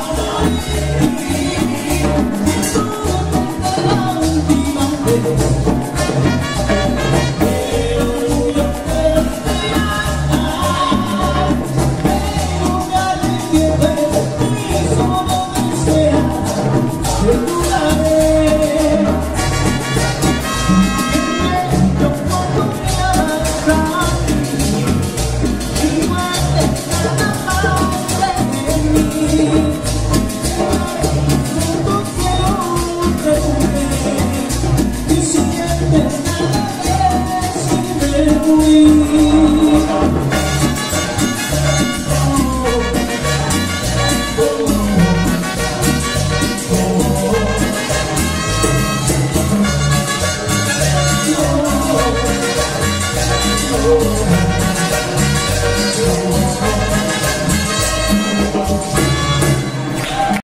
Oh, 你